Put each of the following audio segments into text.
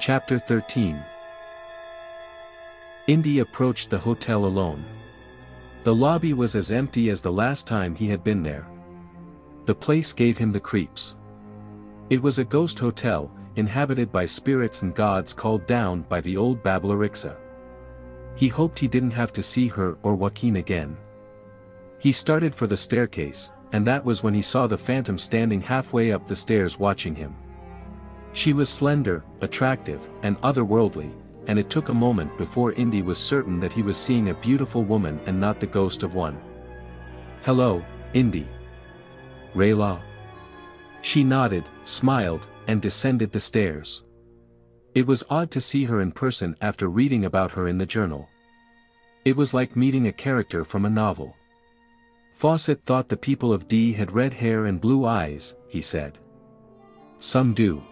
Chapter 13 Indy approached the hotel alone. The lobby was as empty as the last time he had been there. The place gave him the creeps. It was a ghost hotel, inhabited by spirits and gods called down by the old Babylorixa. He hoped he didn't have to see her or Joaquin again. He started for the staircase, and that was when he saw the phantom standing halfway up the stairs watching him. She was slender, attractive, and otherworldly, and it took a moment before Indy was certain that he was seeing a beautiful woman and not the ghost of one. Hello, Indy. Rayla. She nodded, smiled, and descended the stairs. It was odd to see her in person after reading about her in the journal. It was like meeting a character from a novel. Fawcett thought the people of D had red hair and blue eyes, he said. Some do.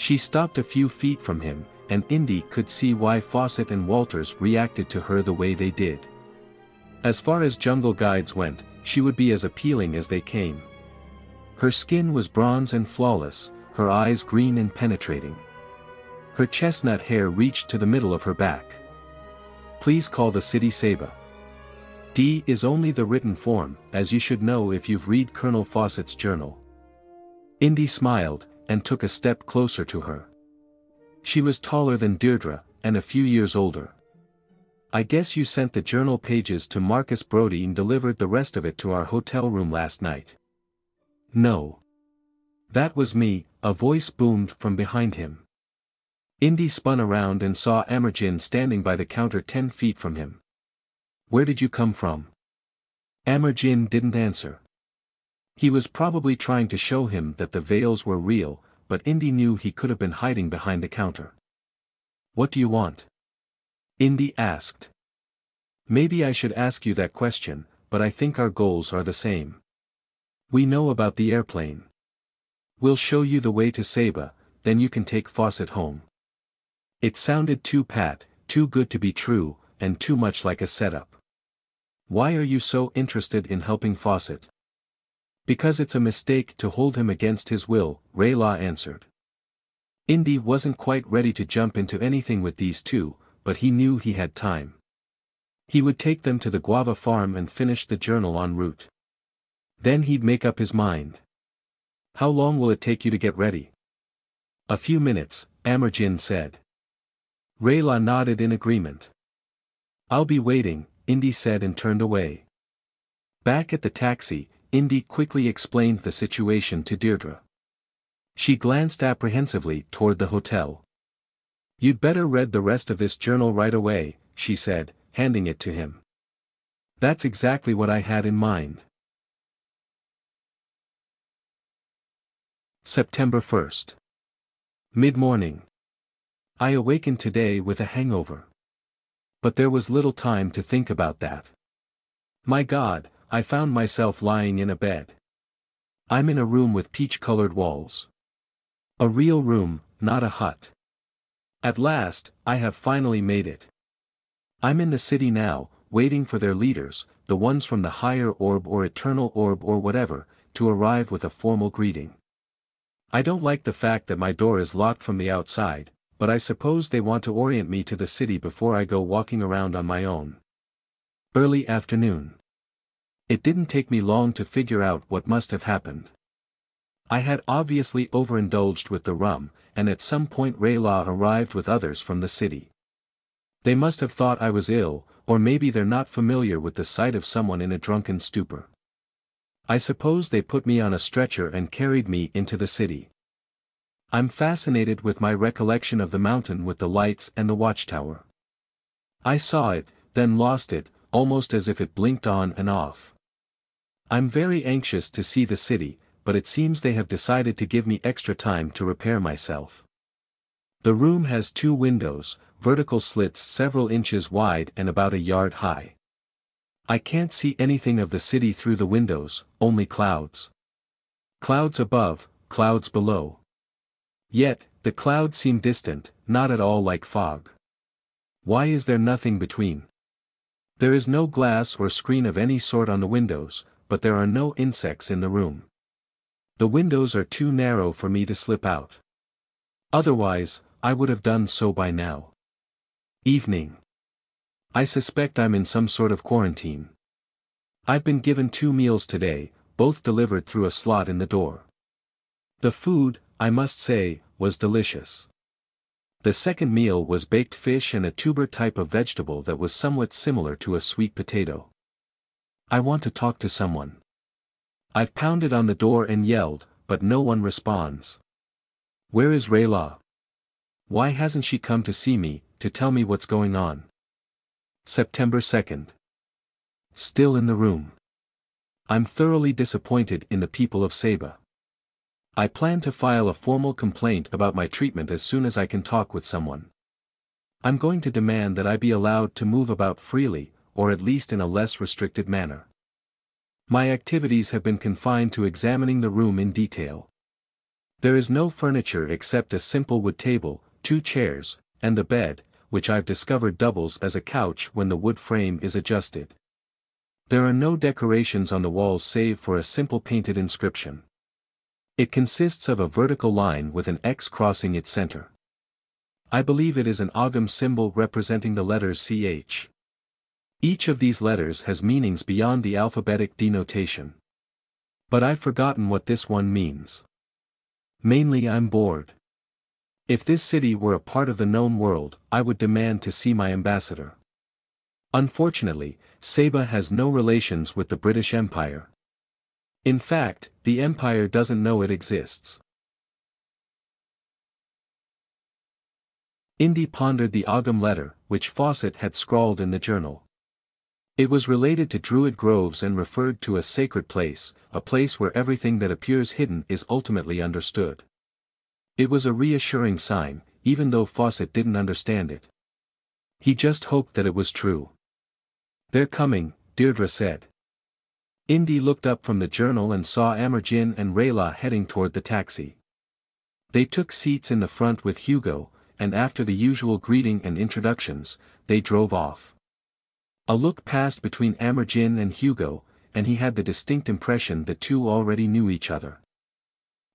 She stopped a few feet from him, and Indy could see why Fawcett and Walters reacted to her the way they did. As far as jungle guides went, she would be as appealing as they came. Her skin was bronze and flawless, her eyes green and penetrating. Her chestnut hair reached to the middle of her back. Please call the city Saba. D is only the written form, as you should know if you've read Colonel Fawcett's journal. Indy smiled, and took a step closer to her. She was taller than Deirdre, and a few years older. I guess you sent the journal pages to Marcus Brody and delivered the rest of it to our hotel room last night. No. That was me, a voice boomed from behind him. Indy spun around and saw Amerjin standing by the counter ten feet from him. Where did you come from? Amerjin didn't answer. He was probably trying to show him that the veils were real, but Indy knew he could have been hiding behind the counter. What do you want? Indy asked. Maybe I should ask you that question, but I think our goals are the same. We know about the airplane. We'll show you the way to Saba, then you can take Fawcett home. It sounded too pat, too good to be true, and too much like a setup. Why are you so interested in helping Fawcett? Because it's a mistake to hold him against his will, Rayla answered. Indy wasn't quite ready to jump into anything with these two, but he knew he had time. He would take them to the guava farm and finish the journal en route. Then he'd make up his mind. How long will it take you to get ready? A few minutes, Amerjin said. Rayla nodded in agreement. I'll be waiting, Indy said and turned away. Back at the taxi, Indy quickly explained the situation to Deirdre. She glanced apprehensively toward the hotel. You'd better read the rest of this journal right away, she said, handing it to him. That's exactly what I had in mind. September 1st. Mid-morning. I awakened today with a hangover. But there was little time to think about that. My God, I found myself lying in a bed. I'm in a room with peach-colored walls. A real room, not a hut. At last, I have finally made it. I'm in the city now, waiting for their leaders, the ones from the higher orb or eternal orb or whatever, to arrive with a formal greeting. I don't like the fact that my door is locked from the outside, but I suppose they want to orient me to the city before I go walking around on my own. Early afternoon. It didn't take me long to figure out what must have happened. I had obviously overindulged with the rum, and at some point Rayla arrived with others from the city. They must have thought I was ill, or maybe they're not familiar with the sight of someone in a drunken stupor. I suppose they put me on a stretcher and carried me into the city. I'm fascinated with my recollection of the mountain with the lights and the watchtower. I saw it, then lost it, almost as if it blinked on and off. I'm very anxious to see the city, but it seems they have decided to give me extra time to repair myself. The room has two windows, vertical slits several inches wide and about a yard high. I can't see anything of the city through the windows, only clouds. Clouds above, clouds below. Yet, the clouds seem distant, not at all like fog. Why is there nothing between? There is no glass or screen of any sort on the windows, but there are no insects in the room. The windows are too narrow for me to slip out. Otherwise, I would have done so by now. Evening. I suspect I'm in some sort of quarantine. I've been given two meals today, both delivered through a slot in the door. The food, I must say, was delicious. The second meal was baked fish and a tuber type of vegetable that was somewhat similar to a sweet potato. I want to talk to someone. I've pounded on the door and yelled, but no one responds. Where is Rayla? Why hasn't she come to see me, to tell me what's going on? September 2nd. Still in the room. I'm thoroughly disappointed in the people of Saba. I plan to file a formal complaint about my treatment as soon as I can talk with someone. I'm going to demand that I be allowed to move about freely, or at least in a less restricted manner. My activities have been confined to examining the room in detail. There is no furniture except a simple wood table, two chairs, and the bed, which I've discovered doubles as a couch when the wood frame is adjusted. There are no decorations on the walls save for a simple painted inscription. It consists of a vertical line with an X crossing its center. I believe it is an Ogham symbol representing the letters CH. Each of these letters has meanings beyond the alphabetic denotation. But I've forgotten what this one means. Mainly I'm bored. If this city were a part of the known world, I would demand to see my ambassador. Unfortunately, Saba has no relations with the British Empire. In fact, the Empire doesn't know it exists. Indy pondered the Ogham letter, which Fawcett had scrawled in the journal. It was related to Druid groves and referred to a sacred place, a place where everything that appears hidden is ultimately understood. It was a reassuring sign, even though Fawcett didn't understand it. He just hoped that it was true. They're coming, Deirdre said. Indy looked up from the journal and saw Amerjin and Rayla heading toward the taxi. They took seats in the front with Hugo, and after the usual greeting and introductions, they drove off. A look passed between Amerjin and Hugo, and he had the distinct impression that two already knew each other.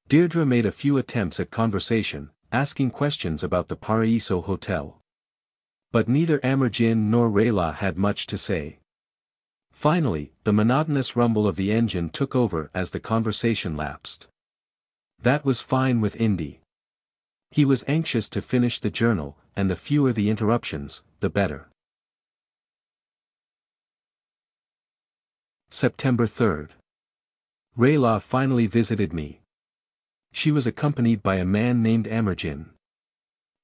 Deirdre made a few attempts at conversation, asking questions about the Paraiso Hotel. But neither Amerjin nor Rayla had much to say. Finally, the monotonous rumble of the engine took over as the conversation lapsed. That was fine with Indy. He was anxious to finish the journal, and the fewer the interruptions, the better. September 3rd. Rayla finally visited me. She was accompanied by a man named Amerjin.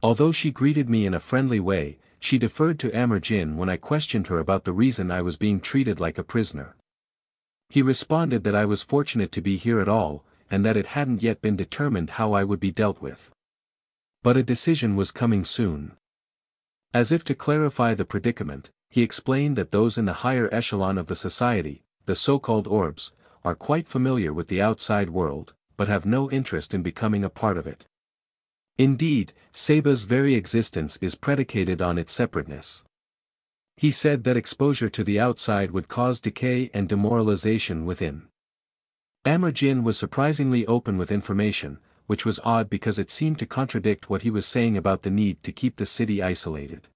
Although she greeted me in a friendly way, she deferred to Amerjin when I questioned her about the reason I was being treated like a prisoner. He responded that I was fortunate to be here at all, and that it hadn't yet been determined how I would be dealt with. But a decision was coming soon. As if to clarify the predicament, he explained that those in the higher echelon of the society, the so-called orbs, are quite familiar with the outside world, but have no interest in becoming a part of it. Indeed, Saba's very existence is predicated on its separateness. He said that exposure to the outside would cause decay and demoralization within. Amerjin was surprisingly open with information, which was odd because it seemed to contradict what he was saying about the need to keep the city isolated.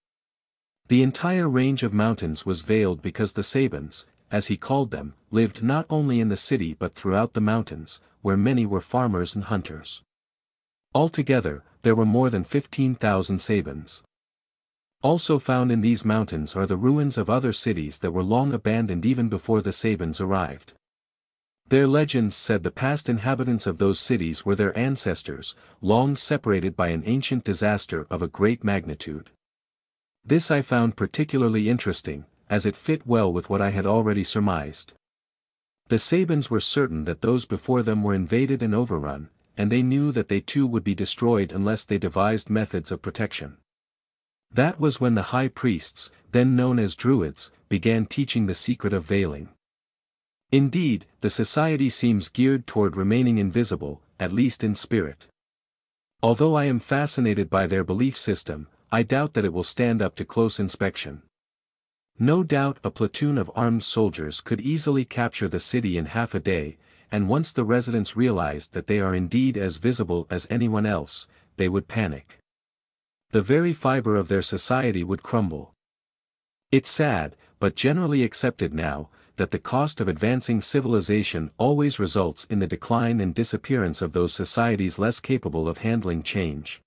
The entire range of mountains was veiled because the Sabans, as he called them, lived not only in the city but throughout the mountains, where many were farmers and hunters. Altogether, there were more than 15,000 Sabans. Also found in these mountains are the ruins of other cities that were long abandoned even before the Sabans arrived. Their legends said the past inhabitants of those cities were their ancestors, long separated by an ancient disaster of a great magnitude. This I found particularly interesting, as it fit well with what I had already surmised. The Sabans were certain that those before them were invaded and overrun, and they knew that they too would be destroyed unless they devised methods of protection. That was when the high priests, then known as Druids, began teaching the secret of veiling. Indeed, the society seems geared toward remaining invisible, at least in spirit. Although I am fascinated by their belief system, I doubt that it will stand up to close inspection. No doubt a platoon of armed soldiers could easily capture the city in half a day, and once the residents realized that they are indeed as visible as anyone else, they would panic. The very fiber of their society would crumble. It's sad, but generally accepted now, that the cost of advancing civilization always results in the decline and disappearance of those societies less capable of handling change.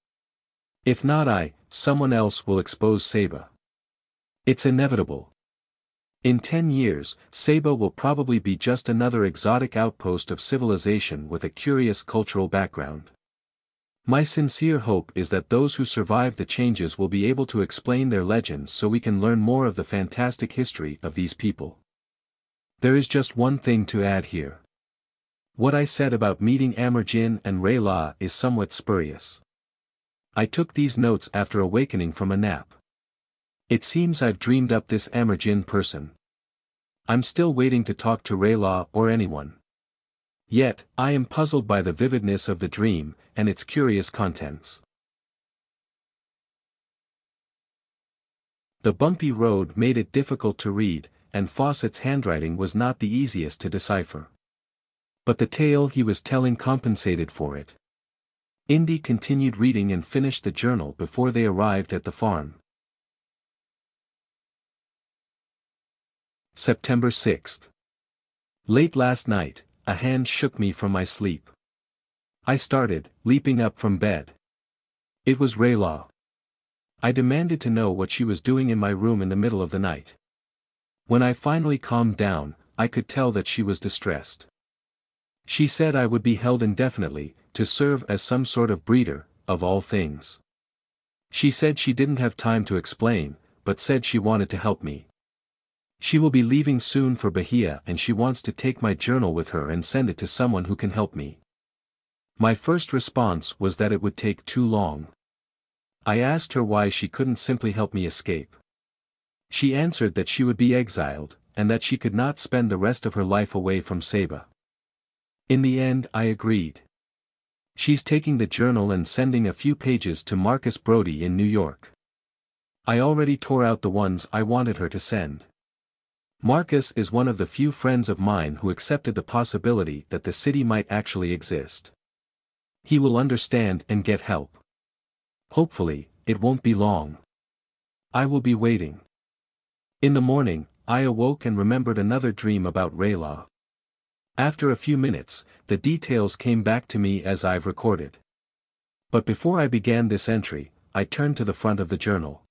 If not I, someone else will expose Saba. It's inevitable. In ten years, Saba will probably be just another exotic outpost of civilization with a curious cultural background. My sincere hope is that those who survive the changes will be able to explain their legends so we can learn more of the fantastic history of these people. There is just one thing to add here. What I said about meeting Amerjin and Rayla is somewhat spurious. I took these notes after awakening from a nap. It seems I've dreamed up this Amerjin person. I'm still waiting to talk to Rayla or anyone. Yet, I am puzzled by the vividness of the dream, and its curious contents. The bumpy road made it difficult to read, and Fawcett's handwriting was not the easiest to decipher. But the tale he was telling compensated for it. Indy continued reading and finished the journal before they arrived at the farm. September 6th. Late last night, a hand shook me from my sleep. I started, leaping up from bed. It was Rayla. I demanded to know what she was doing in my room in the middle of the night. When I finally calmed down, I could tell that she was distressed. She said I would be held indefinitely, to serve as some sort of breeder, of all things. She said she didn't have time to explain, but said she wanted to help me. She will be leaving soon for Bahia and she wants to take my journal with her and send it to someone who can help me. My first response was that it would take too long. I asked her why she couldn't simply help me escape. She answered that she would be exiled, and that she could not spend the rest of her life away from Saba. In the end I agreed. She's taking the journal and sending a few pages to Marcus Brody in New York. I already tore out the ones I wanted her to send. Marcus is one of the few friends of mine who accepted the possibility that the city might actually exist. He will understand and get help. Hopefully, it won't be long. I will be waiting. In the morning, I awoke and remembered another dream about Rayla. After a few minutes, the details came back to me as I've recorded. But before I began this entry, I turned to the front of the journal.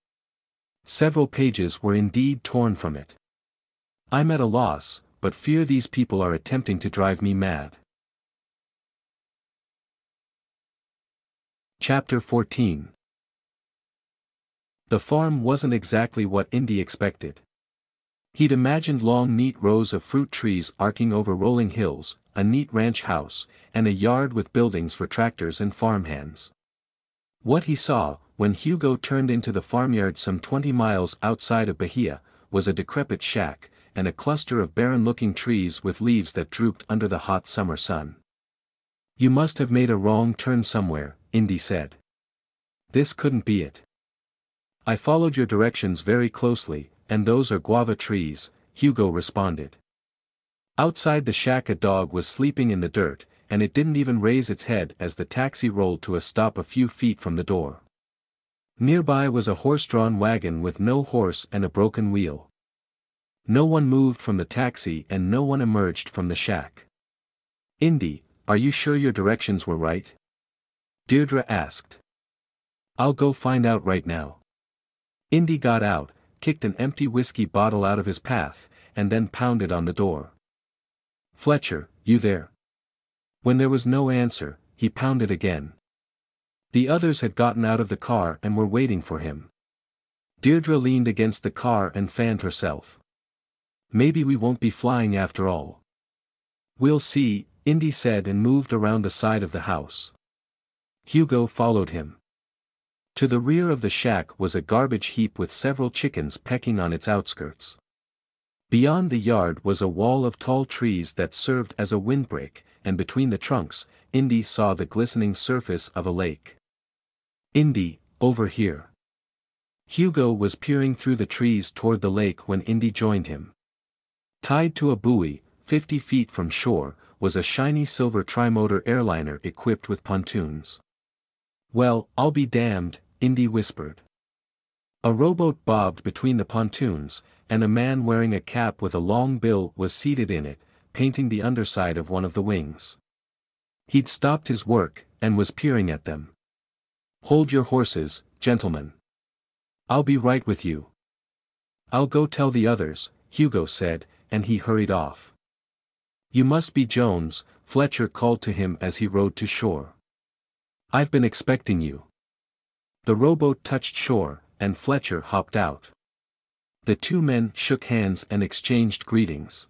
Several pages were indeed torn from it. I'm at a loss, but fear these people are attempting to drive me mad. Chapter 14 The farm wasn't exactly what Indy expected. He'd imagined long neat rows of fruit trees arcing over rolling hills, a neat ranch house, and a yard with buildings for tractors and farmhands. What he saw, when Hugo turned into the farmyard some 20 miles outside of Bahia, was a decrepit shack, and a cluster of barren-looking trees with leaves that drooped under the hot summer sun. You must have made a wrong turn somewhere, Indy said. This couldn't be it. I followed your directions very closely, and those are guava trees, Hugo responded. Outside the shack a dog was sleeping in the dirt, and it didn't even raise its head as the taxi rolled to a stop a few feet from the door. Nearby was a horse-drawn wagon with no horse and a broken wheel. No one moved from the taxi and no one emerged from the shack. Indy, are you sure your directions were right? Deirdre asked. I'll go find out right now. Indy got out, kicked an empty whiskey bottle out of his path, and then pounded on the door. Fletcher, you there? When there was no answer, he pounded again. The others had gotten out of the car and were waiting for him. Deirdre leaned against the car and fanned herself. Maybe we won't be flying after all. We'll see, Indy said and moved around the side of the house. Hugo followed him. To the rear of the shack was a garbage heap with several chickens pecking on its outskirts. Beyond the yard was a wall of tall trees that served as a windbreak, and between the trunks, Indy saw the glistening surface of a lake. Indy, over here. Hugo was peering through the trees toward the lake when Indy joined him. Tied to a buoy, 50 feet from shore, was a shiny silver trimotor airliner equipped with pontoons. Well, I'll be damned, Indy whispered. A rowboat bobbed between the pontoons, and a man wearing a cap with a long bill was seated in it, painting the underside of one of the wings. He'd stopped his work, and was peering at them. Hold your horses, gentlemen. I'll be right with you. I'll go tell the others, Hugo said, and he hurried off. You must be Jones, Fletcher called to him as he rowed to shore. I've been expecting you. The rowboat touched shore, and Fletcher hopped out. The two men shook hands and exchanged greetings.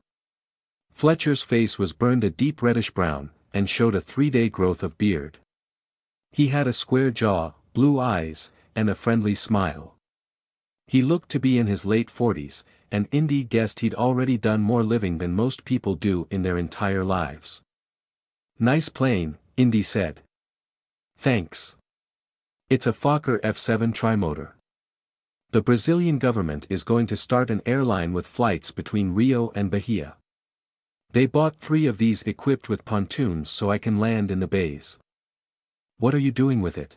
Fletcher's face was burned a deep reddish brown, and showed a three-day growth of beard. He had a square jaw, blue eyes, and a friendly smile. He looked to be in his late forties, and Indy guessed he'd already done more living than most people do in their entire lives. Nice plane, Indy said. Thanks. It's a Fokker F7 trimotor. The Brazilian government is going to start an airline with flights between Rio and Bahia. They bought three of these equipped with pontoons so I can land in the bays. What are you doing with it?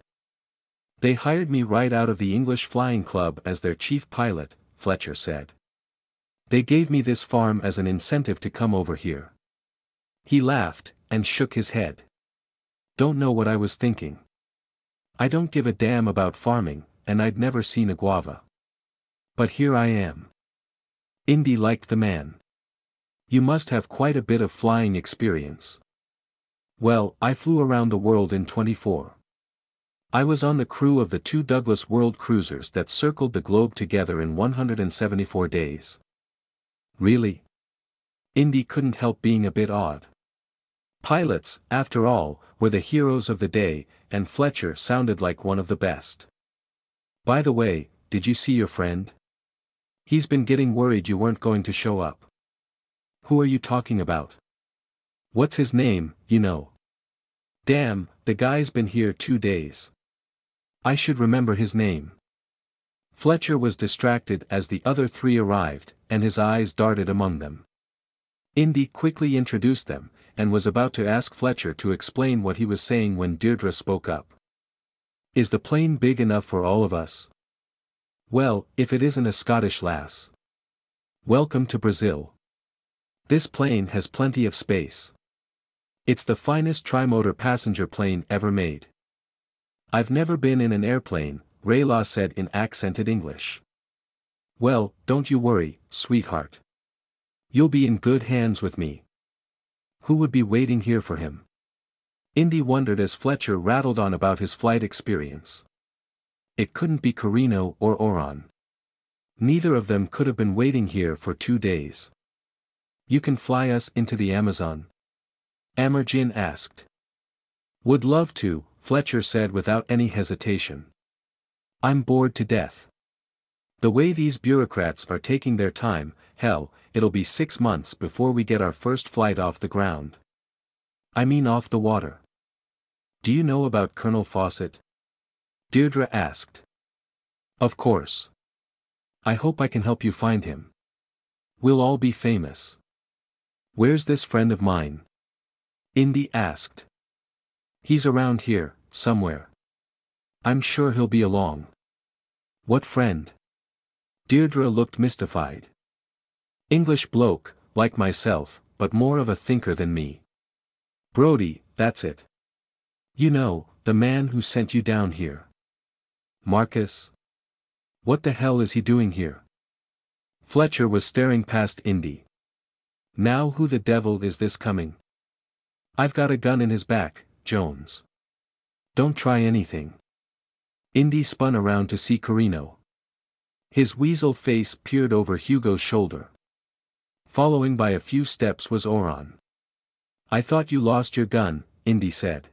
They hired me right out of the English Flying Club as their chief pilot, Fletcher said. They gave me this farm as an incentive to come over here. He laughed, and shook his head. Don't know what I was thinking. I don't give a damn about farming, and I'd never seen a guava. But here I am. Indy liked the man. You must have quite a bit of flying experience. Well, I flew around the world in 24. I was on the crew of the two Douglas World Cruisers that circled the globe together in 174 days. Really? Indy couldn't help being a bit odd. Pilots, after all, were the heroes of the day, and Fletcher sounded like one of the best. By the way, did you see your friend? He's been getting worried you weren't going to show up. Who are you talking about? What's his name, you know? Damn, the guy's been here two days. I should remember his name. Fletcher was distracted as the other three arrived, and his eyes darted among them. Indy quickly introduced them, and was about to ask Fletcher to explain what he was saying when Deirdre spoke up. Is the plane big enough for all of us? Well, if it isn't a Scottish lass. Welcome to Brazil. This plane has plenty of space. It's the finest trimotor passenger plane ever made. I've never been in an airplane, Rayla said in accented English. Well, don't you worry, sweetheart. You'll be in good hands with me. Who would be waiting here for him? Indy wondered as Fletcher rattled on about his flight experience. It couldn't be Carino or Oron. Neither of them could have been waiting here for two days. You can fly us into the Amazon? Amerjin asked. Would love to, Fletcher said without any hesitation. I'm bored to death. The way these bureaucrats are taking their time, hell, it'll be six months before we get our first flight off the ground. I mean off the water. Do you know about Colonel Fawcett? Deirdre asked. Of course. I hope I can help you find him. We'll all be famous. Where's this friend of mine? Indy asked. He's around here, somewhere. I'm sure he'll be along. What friend? Deirdre looked mystified. English bloke, like myself, but more of a thinker than me. Brody, that's it. You know, the man who sent you down here. Marcus? What the hell is he doing here? Fletcher was staring past Indy. Now who the devil is this coming? I've got a gun in his back, Jones. Don't try anything. Indy spun around to see Carino. His weasel face peered over Hugo's shoulder. Following by a few steps was Oron. I thought you lost your gun, Indy said.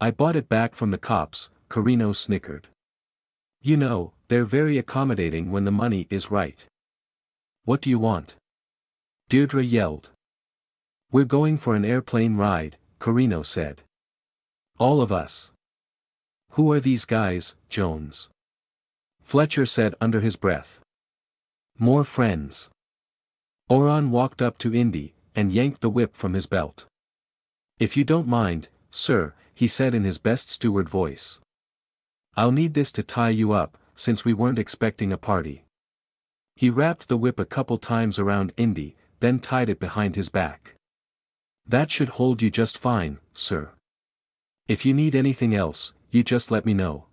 I bought it back from the cops, Carino snickered. You know, they're very accommodating when the money is right. What do you want? Deirdre yelled. We're going for an airplane ride, Carino said. All of us. Who are these guys, Jones? Fletcher said under his breath. More friends. Oron walked up to Indy, and yanked the whip from his belt. If you don't mind, sir, he said in his best steward voice. I'll need this to tie you up, since we weren't expecting a party. He wrapped the whip a couple times around Indy, then tied it behind his back. That should hold you just fine, sir. If you need anything else, you just let me know.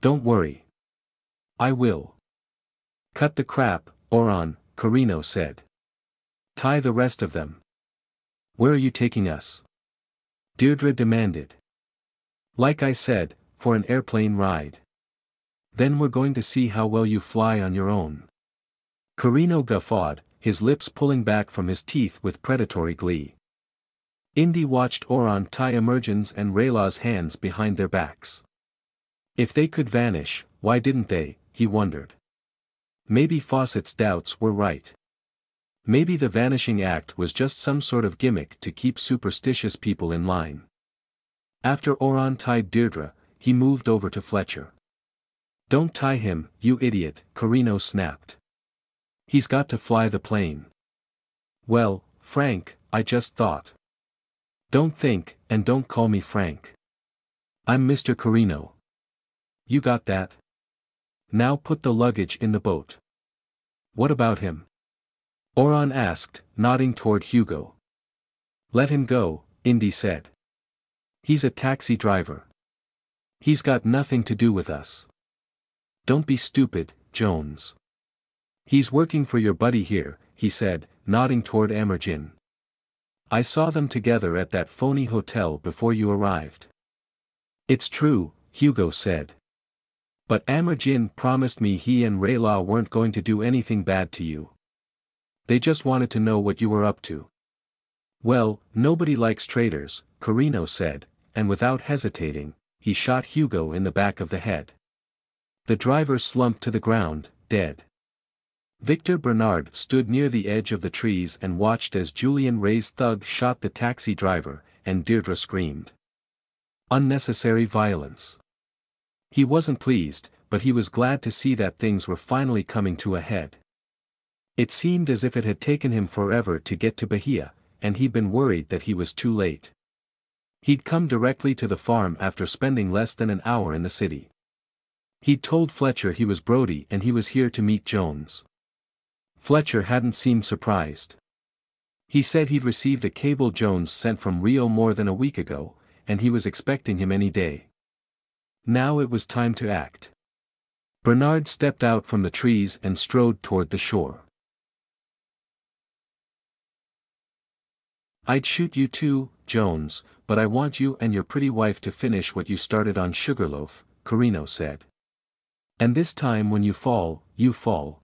Don't worry. I will. Cut the crap, Oron, Carino said. Tie the rest of them. Where are you taking us? Deirdre demanded. Like I said, for an airplane ride. Then we're going to see how well you fly on your own. Carino guffawed, his lips pulling back from his teeth with predatory glee. Indy watched Oron tie Amerjin's and Rayla's hands behind their backs. If they could vanish, why didn't they, he wondered. Maybe Fawcett's doubts were right. Maybe the vanishing act was just some sort of gimmick to keep superstitious people in line. After Oron tied Deirdre, he moved over to Fletcher. Don't tie him, you idiot, Carino snapped. He's got to fly the plane. Well, Frank, I just thought. Don't think, and don't call me Frank. I'm Mr. Carino. You got that? Now put the luggage in the boat. What about him? Oron asked, nodding toward Hugo. Let him go, Indy said. He's a taxi driver. He's got nothing to do with us. Don't be stupid, Jones. He's working for your buddy here, he said, nodding toward Amerjin. I saw them together at that phony hotel before you arrived. It's true, Hugo said. But Amerjin promised me he and Rayla weren't going to do anything bad to you. They just wanted to know what you were up to. Well, nobody likes traitors, Carino said, and without hesitating, he shot Hugo in the back of the head. The driver slumped to the ground, dead. Victor Bernard stood near the edge of the trees and watched as Julian Ray's thug shot the taxi driver, and Deirdre screamed. Unnecessary violence. He wasn't pleased, but he was glad to see that things were finally coming to a head. It seemed as if it had taken him forever to get to Bahia, and he'd been worried that he was too late. He'd come directly to the farm after spending less than an hour in the city. He'd told Fletcher he was Brody and he was here to meet Jones. Fletcher hadn't seemed surprised. He said he'd received a cable Jones sent from Rio more than a week ago, and he was expecting him any day. Now it was time to act. Bernard stepped out from the trees and strode toward the shore. I'd shoot you too, Jones, but I want you and your pretty wife to finish what you started on Sugarloaf, Carino said. And this time when you fall, you fall.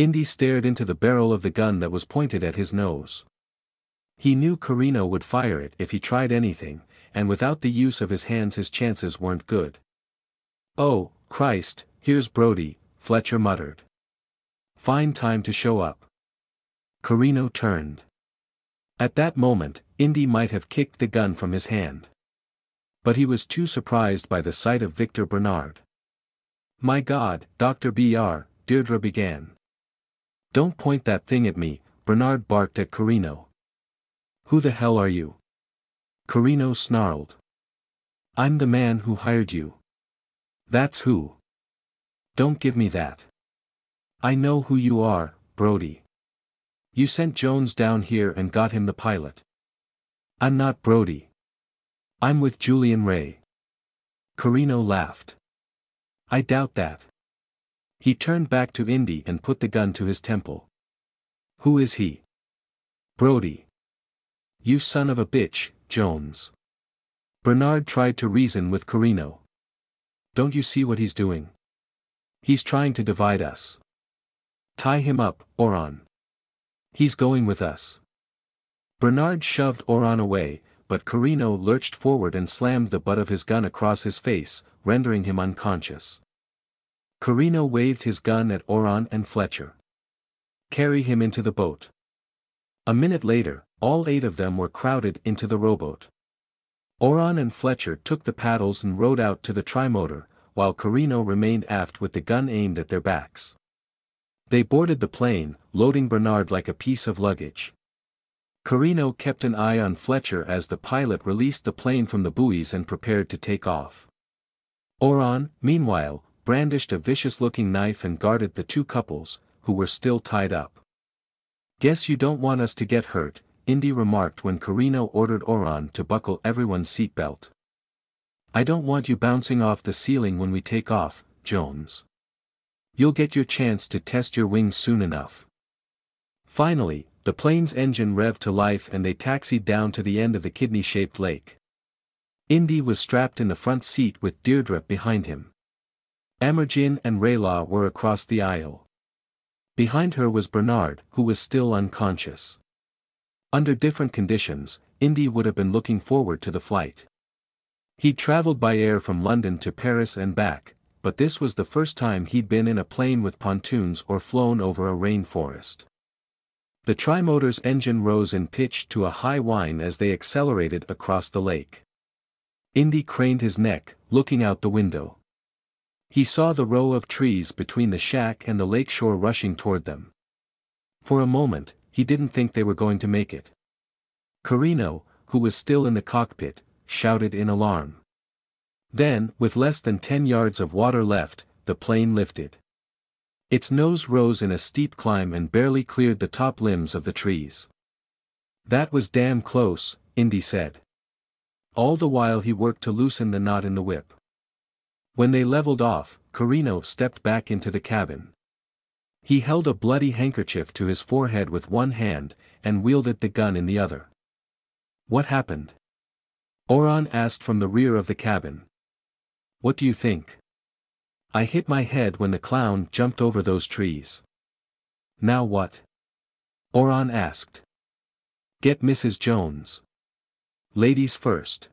Indy stared into the barrel of the gun that was pointed at his nose. He knew Carino would fire it if he tried anything, and without the use of his hands his chances weren't good. Oh, Christ, here's Brody, Fletcher muttered. Fine time to show up. Carino turned. At that moment, Indy might have kicked the gun from his hand. But he was too surprised by the sight of Victor Bernard. My God, Dr. B.R., Deirdre began. Don't point that thing at me, Bernard barked at Carino. Who the hell are you? Carino snarled. I'm the man who hired you. That's who. Don't give me that. I know who you are, Brody. You sent Jones down here and got him the pilot. I'm not Brody. I'm with Julian Ray. Carino laughed. I doubt that. He turned back to Indy and put the gun to his temple. Who is he? Brody. You son of a bitch, Jones. Bernard tried to reason with Carino. Don't you see what he's doing? He's trying to divide us. Tie him up, Oron. He's going with us. Bernard shoved Oron away, but Carino lurched forward and slammed the butt of his gun across his face, rendering him unconscious. Carino waved his gun at Oron and Fletcher. Carry him into the boat. A minute later, all eight of them were crowded into the rowboat. Oron and Fletcher took the paddles and rowed out to the trimotor, while Carino remained aft with the gun aimed at their backs. They boarded the plane, loading Bernard like a piece of luggage. Carino kept an eye on Fletcher as the pilot released the plane from the buoys and prepared to take off. Oron, meanwhile, brandished a vicious-looking knife and guarded the two couples, who were still tied up. Guess you don't want us to get hurt, Indy remarked when Carino ordered Oron to buckle everyone's seatbelt. I don't want you bouncing off the ceiling when we take off, Jones. You'll get your chance to test your wings soon enough. Finally, the plane's engine revved to life and they taxied down to the end of the kidney-shaped lake. Indy was strapped in the front seat with Deirdre behind him. Amerjin and Rayla were across the aisle. Behind her was Bernard, who was still unconscious. Under different conditions, Indy would have been looking forward to the flight. He'd traveled by air from London to Paris and back, but this was the first time he'd been in a plane with pontoons or flown over a rainforest. The trimotor's engine rose in pitch to a high whine as they accelerated across the lake. Indy craned his neck, looking out the window. He saw the row of trees between the shack and the lakeshore rushing toward them. For a moment, he didn't think they were going to make it. Carino, who was still in the cockpit, shouted in alarm. Then, with less than ten yards of water left, the plane lifted. Its nose rose in a steep climb and barely cleared the top limbs of the trees. That was damn close, Indy said. All the while he worked to loosen the knot in the whip. When they leveled off, Carino stepped back into the cabin. He held a bloody handkerchief to his forehead with one hand, and wielded the gun in the other. What happened? Oron asked from the rear of the cabin. What do you think? I hit my head when the clown jumped over those trees. Now what? Oron asked. Get Mrs. Jones. Ladies first.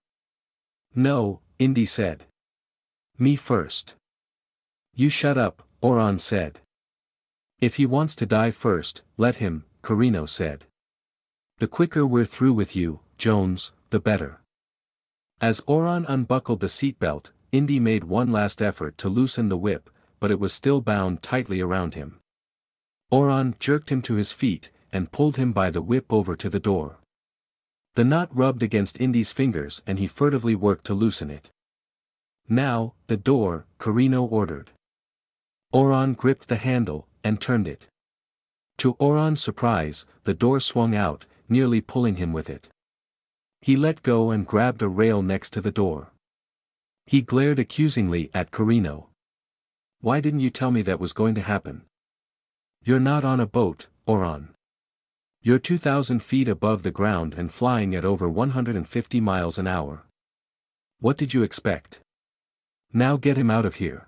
No, Indy said. Me first. You shut up, Oron said. If he wants to die first, let him, Carino said. The quicker we're through with you, Jones, the better. As Oron unbuckled the seatbelt, Indy made one last effort to loosen the whip, but it was still bound tightly around him. Oron jerked him to his feet, and pulled him by the whip over to the door. The knot rubbed against Indy's fingers and he furtively worked to loosen it. Now, the door, Carino ordered. Oron gripped the handle, and turned it. To Oron's surprise, the door swung out, nearly pulling him with it. He let go and grabbed a rail next to the door. He glared accusingly at Carino. Why didn't you tell me that was going to happen? You're not on a boat, Oran. You're 2,000 feet above the ground and flying at over 150 miles an hour. What did you expect? Now get him out of here.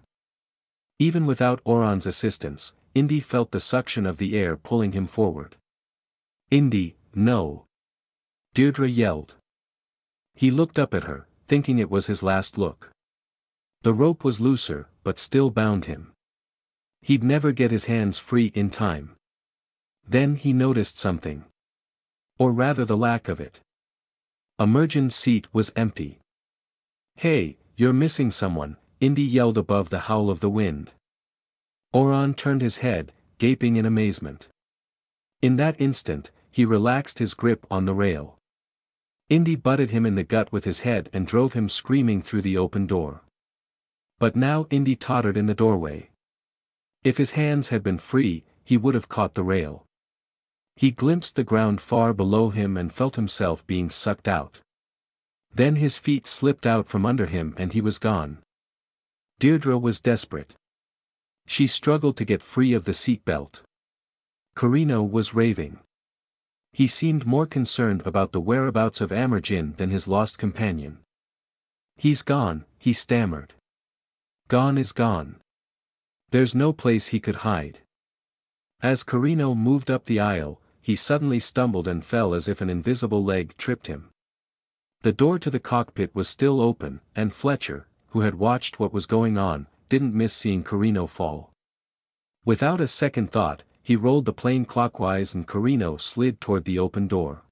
Even without Oron's assistance, Indy felt the suction of the air pulling him forward. Indy, no. Deirdre yelled. He looked up at her, thinking it was his last look. The rope was looser, but still bound him. He'd never get his hands free in time. Then he noticed something. Or rather the lack of it. Amerjin's seat was empty. Hey, you're missing someone, Indy yelled above the howl of the wind. Oron turned his head, gaping in amazement. In that instant, he relaxed his grip on the rail. Indy butted him in the gut with his head and drove him screaming through the open door. But now Indy tottered in the doorway. If his hands had been free, he would have caught the rail. He glimpsed the ground far below him and felt himself being sucked out. Then his feet slipped out from under him and he was gone. Deirdre was desperate. She struggled to get free of the seatbelt. Carino was raving. He seemed more concerned about the whereabouts of Amerjin than his lost companion. He's gone, he stammered. Gone is gone. There's no place he could hide. As Carino moved up the aisle, he suddenly stumbled and fell as if an invisible leg tripped him. The door to the cockpit was still open, and Fletcher, who had watched what was going on, didn't miss seeing Carino fall. Without a second thought, he rolled the plane clockwise and Carino slid toward the open door.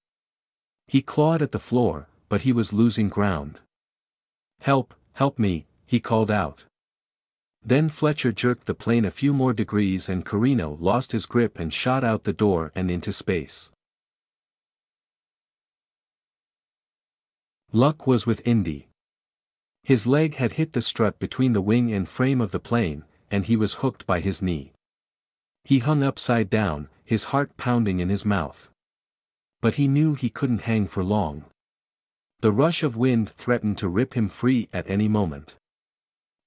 He clawed at the floor, but he was losing ground. Help, help me, he called out. Then Fletcher jerked the plane a few more degrees and Carino lost his grip and shot out the door and into space. Luck was with Indy. His leg had hit the strut between the wing and frame of the plane, and he was hooked by his knee. He hung upside down, his heart pounding in his mouth. But he knew he couldn't hang for long. The rush of wind threatened to rip him free at any moment.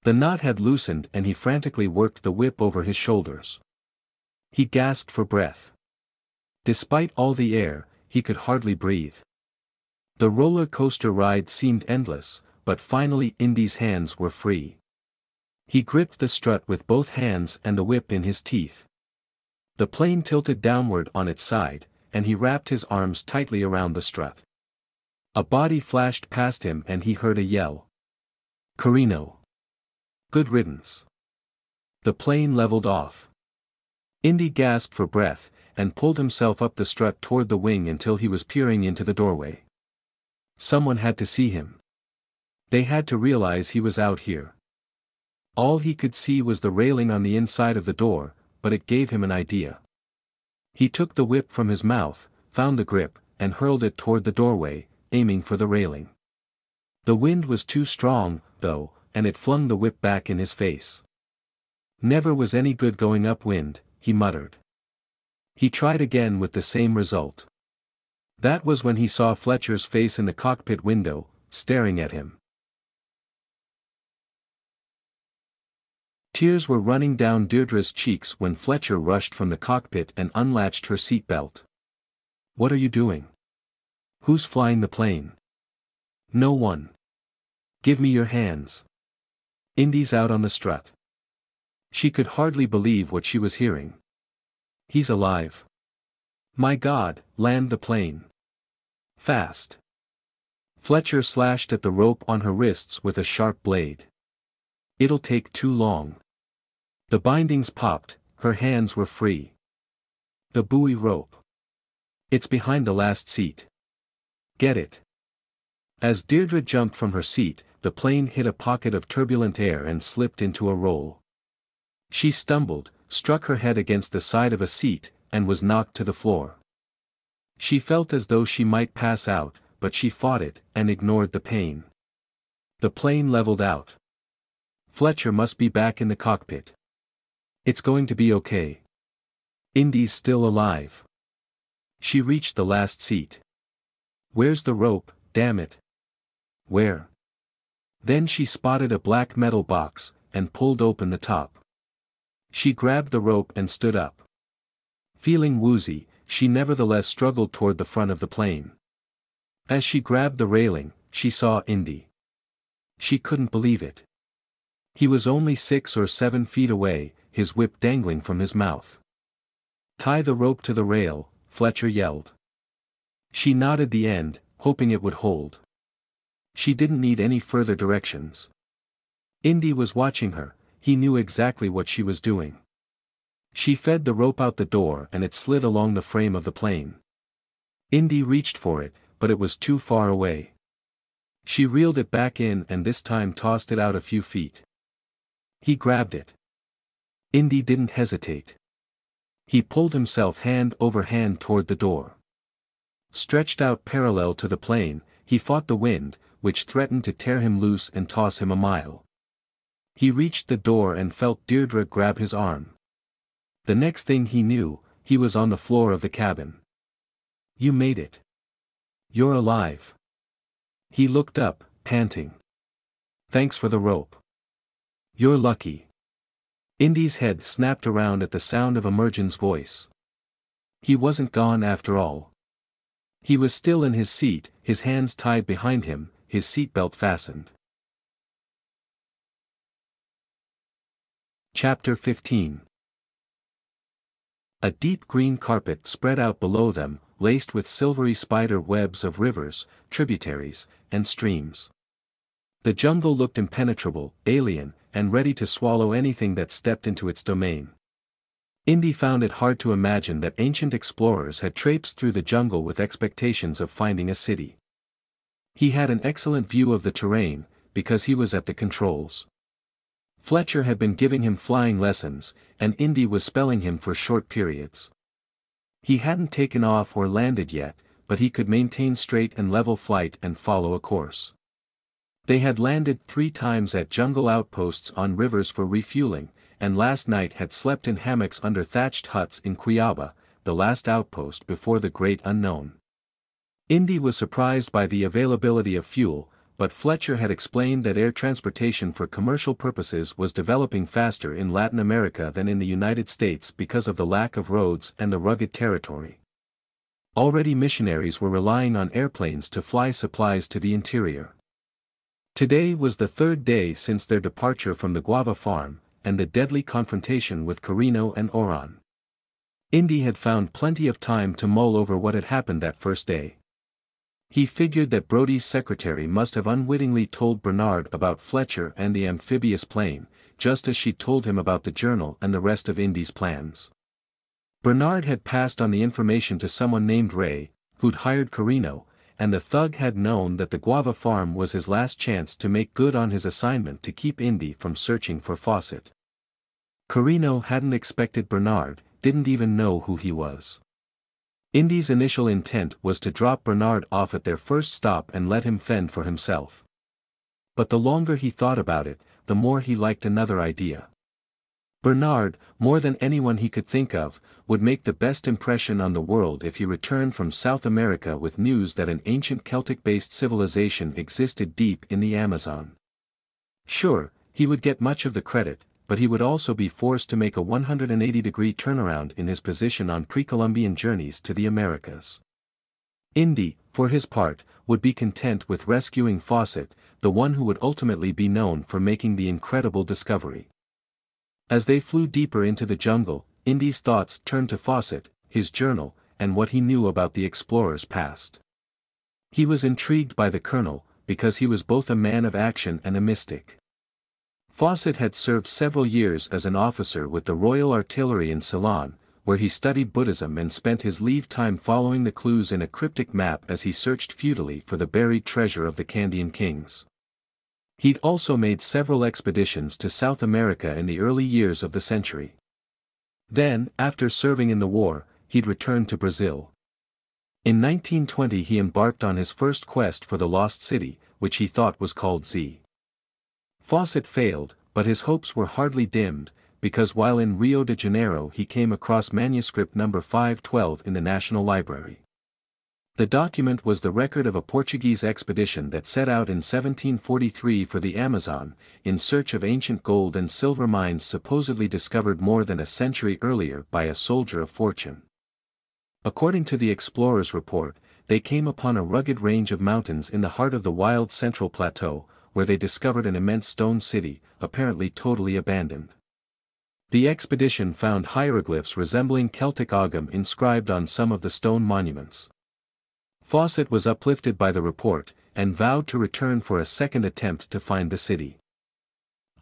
The knot had loosened and he frantically worked the whip over his shoulders. He gasped for breath. Despite all the air, he could hardly breathe. The roller coaster ride seemed endless, but finally Indy's hands were free. He gripped the strut with both hands and the whip in his teeth. The plane tilted downward on its side, and he wrapped his arms tightly around the strut. A body flashed past him and he heard a yell. Carino. Good riddance. The plane leveled off. Indy gasped for breath, and pulled himself up the strut toward the wing until he was peering into the doorway. Someone had to see him. They had to realize he was out here. All he could see was the railing on the inside of the door, but it gave him an idea. He took the whip from his mouth, found the grip, and hurled it toward the doorway, aiming for the railing. The wind was too strong, though, and it flung the whip back in his face. Never was any good going upwind, he muttered. He tried again with the same result. That was when he saw Fletcher's face in the cockpit window, staring at him. Tears were running down Deirdre's cheeks when Fletcher rushed from the cockpit and unlatched her seatbelt. What are you doing? Who's flying the plane? No one. Give me your hands. Indy's out on the strut. She could hardly believe what she was hearing. He's alive. My God, land the plane. Fast. Fletcher slashed at the rope on her wrists with a sharp blade. It'll take too long. The bindings popped, her hands were free. The buoy rope. It's behind the last seat. Get it. As Deirdre jumped from her seat, the plane hit a pocket of turbulent air and slipped into a roll. She stumbled, struck her head against the side of a seat, and was knocked to the floor. She felt as though she might pass out, but she fought it, and ignored the pain. The plane leveled out. Fletcher must be back in the cockpit. It's going to be okay. Indy's still alive. She reached the last seat. Where's the rope, damn it? Where? Then she spotted a black metal box, and pulled open the top. She grabbed the rope and stood up. Feeling woozy, she nevertheless struggled toward the front of the plane. As she grabbed the railing, she saw Indy. She couldn't believe it. He was only six or seven feet away, his whip dangling from his mouth. Tie the rope to the rail, Fletcher yelled. She knotted the end, hoping it would hold. She didn't need any further directions. Indy was watching her, he knew exactly what she was doing. She fed the rope out the door and it slid along the frame of the plane. Indy reached for it, but it was too far away. She reeled it back in and this time tossed it out a few feet. He grabbed it. Indy didn't hesitate. He pulled himself hand over hand toward the door. Stretched out parallel to the plane, he fought the wind, which threatened to tear him loose and toss him a mile. He reached the door and felt Deirdre grab his arm. The next thing he knew, he was on the floor of the cabin. You made it. You're alive. He looked up, panting. Thanks for the rope. You're lucky. Indy's head snapped around at the sound of Amerjin's voice. He wasn't gone after all. He was still in his seat, his hands tied behind him, his seatbelt fastened. Chapter 15 A deep green carpet spread out below them, laced with silvery spider webs of rivers, tributaries, and streams. The jungle looked impenetrable, alien, and ready to swallow anything that stepped into its domain. Indy found it hard to imagine that ancient explorers had traipsed through the jungle with expectations of finding a city. He had an excellent view of the terrain, because he was at the controls. Fletcher had been giving him flying lessons, and Indy was spelling him for short periods. He hadn't taken off or landed yet, but he could maintain straight and level flight and follow a course. They had landed three times at jungle outposts on rivers for refueling, and last night had slept in hammocks under thatched huts in Quillaba, the last outpost before the great unknown. Indy was surprised by the availability of fuel, but Fletcher had explained that air transportation for commercial purposes was developing faster in Latin America than in the United States because of the lack of roads and the rugged territory. Already missionaries were relying on airplanes to fly supplies to the interior. Today was the third day since their departure from the guava farm, and the deadly confrontation with Carino and Oron. Indy had found plenty of time to mull over what had happened that first day. He figured that Brody's secretary must have unwittingly told Bernard about Fletcher and the amphibious plane, just as she told him about the journal and the rest of Indy's plans. Bernard had passed on the information to someone named Ray, who'd hired Carino, and the thug had known that the guava farm was his last chance to make good on his assignment to keep Indy from searching for Fawcett. Carino hadn't expected Bernard, didn't even know who he was. Indy's initial intent was to drop Bernard off at their first stop and let him fend for himself. But the longer he thought about it, the more he liked another idea. Bernard, more than anyone he could think of, would make the best impression on the world if he returned from South America with news that an ancient Celtic-based civilization existed deep in the Amazon. Sure, he would get much of the credit, but he would also be forced to make a 180-degree turnaround in his position on pre-Columbian journeys to the Americas. Indy, for his part, would be content with rescuing Fawcett, the one who would ultimately be known for making the incredible discovery. As they flew deeper into the jungle, Indy's thoughts turned to Fawcett, his journal, and what he knew about the explorer's past. He was intrigued by the colonel, because he was both a man of action and a mystic. Fawcett had served several years as an officer with the Royal Artillery in Ceylon, where he studied Buddhism and spent his leave time following the clues in a cryptic map as he searched futilely for the buried treasure of the Kandyan kings. He'd also made several expeditions to South America in the early years of the century. Then, after serving in the war, he'd returned to Brazil. In 1920 he embarked on his first quest for the lost city, which he thought was called Z. Fawcett failed, but his hopes were hardly dimmed, because while in Rio de Janeiro he came across manuscript number 512 in the National Library. The document was the record of a Portuguese expedition that set out in 1743 for the Amazon, in search of ancient gold and silver mines supposedly discovered more than a century earlier by a soldier of fortune. According to the explorer's report, they came upon a rugged range of mountains in the heart of the wild central plateau, where they discovered an immense stone city, apparently totally abandoned. The expedition found hieroglyphs resembling Celtic Ogham inscribed on some of the stone monuments. Fawcett was uplifted by the report, and vowed to return for a second attempt to find the city.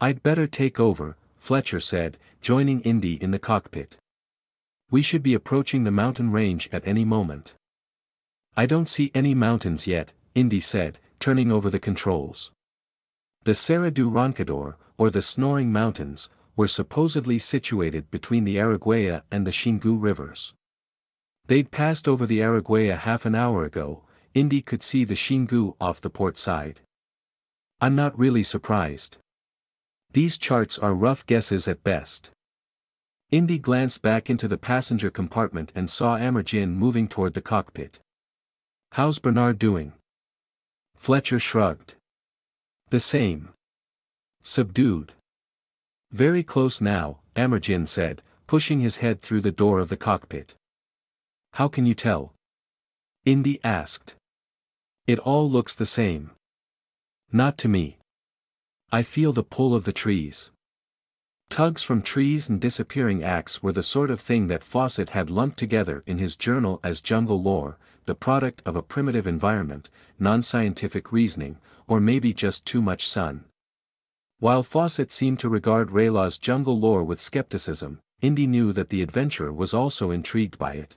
I'd better take over, Fletcher said, joining Indy in the cockpit. We should be approaching the mountain range at any moment. I don't see any mountains yet, Indy said, turning over the controls. The Serra do Roncador, or the Snoring Mountains, were supposedly situated between the Araguaia and the Xingu rivers. They'd passed over the Araguaia half an hour ago, Indy could see the Xingu off the port side. I'm not really surprised. These charts are rough guesses at best. Indy glanced back into the passenger compartment and saw Amerjin moving toward the cockpit. How's Bernard doing? Fletcher shrugged. The same. Subdued. Very close now, Amerjin said, pushing his head through the door of the cockpit. How can you tell? Indy asked. It all looks the same. Not to me. I feel the pull of the trees. Tugs from trees and disappearing acts were the sort of thing that Fawcett had lumped together in his journal as jungle lore, the product of a primitive environment, non-scientific reasoning, or maybe just too much sun. While Fawcett seemed to regard Rayla's jungle lore with skepticism, Indy knew that the adventurer was also intrigued by it.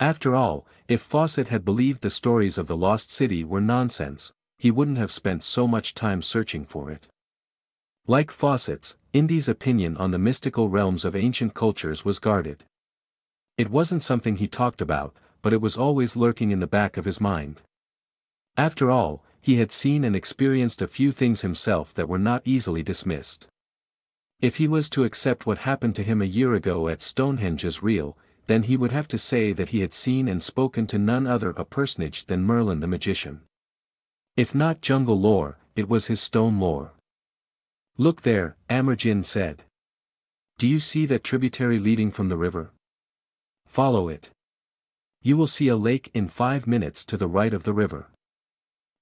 After all, if Fawcett had believed the stories of the lost city were nonsense, he wouldn't have spent so much time searching for it. Like Fawcett's, Indy's opinion on the mystical realms of ancient cultures was guarded. It wasn't something he talked about, but it was always lurking in the back of his mind. After all, he had seen and experienced a few things himself that were not easily dismissed. If he was to accept what happened to him a year ago at Stonehenge as real, then he would have to say that he had seen and spoken to none other a personage than Merlin the magician. If not jungle lore, it was his stone lore. Look there, Amerjin said. Do you see that tributary leading from the river? Follow it. You will see a lake in five minutes to the right of the river.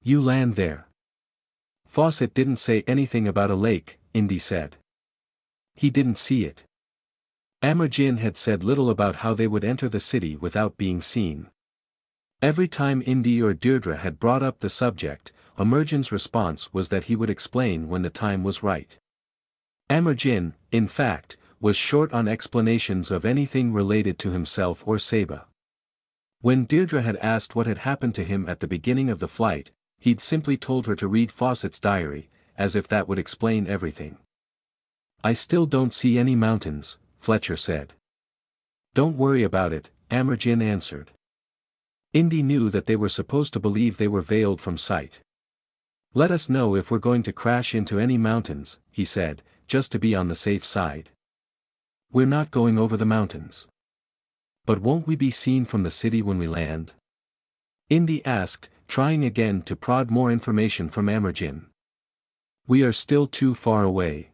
You land there. Fawcett didn't say anything about a lake, Indy said. He didn't see it. Amerjin had said little about how they would enter the city without being seen. Every time Indy or Deirdre had brought up the subject, Amerjin's response was that he would explain when the time was right. Amerjin, in fact, was short on explanations of anything related to himself or Saba. When Deirdre had asked what had happened to him at the beginning of the flight, he'd simply told her to read Fawcett's diary, as if that would explain everything. I still don't see any mountains, Fletcher said. Don't worry about it, Amerjin answered. Indy knew that they were supposed to believe they were veiled from sight. Let us know if we're going to crash into any mountains, he said, just to be on the safe side. We're not going over the mountains. But won't we be seen from the city when we land? Indy asked, trying again to prod more information from Amerjin. We are still too far away.